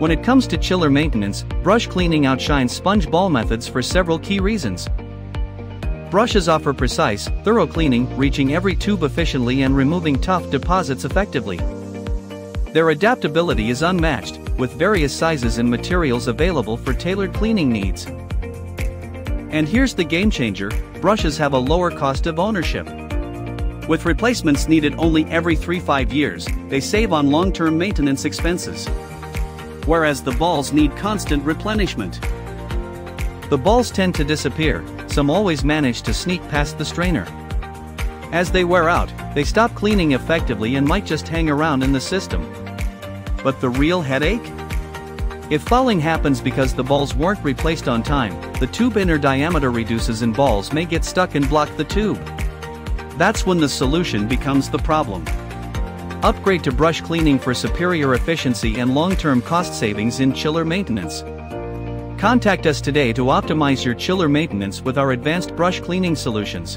When it comes to chiller maintenance, brush cleaning outshines sponge ball methods for several key reasons. Brushes offer precise, thorough cleaning, reaching every tube efficiently and removing tough deposits effectively. Their adaptability is unmatched, with various sizes and materials available for tailored cleaning needs. And here's the game changer brushes have a lower cost of ownership. With replacements needed only every 3 5 years, they save on long term maintenance expenses whereas the balls need constant replenishment. The balls tend to disappear, some always manage to sneak past the strainer. As they wear out, they stop cleaning effectively and might just hang around in the system. But the real headache? If fouling happens because the balls weren't replaced on time, the tube inner diameter reduces and balls may get stuck and block the tube. That's when the solution becomes the problem. Upgrade to brush cleaning for superior efficiency and long-term cost savings in chiller maintenance. Contact us today to optimize your chiller maintenance with our advanced brush cleaning solutions.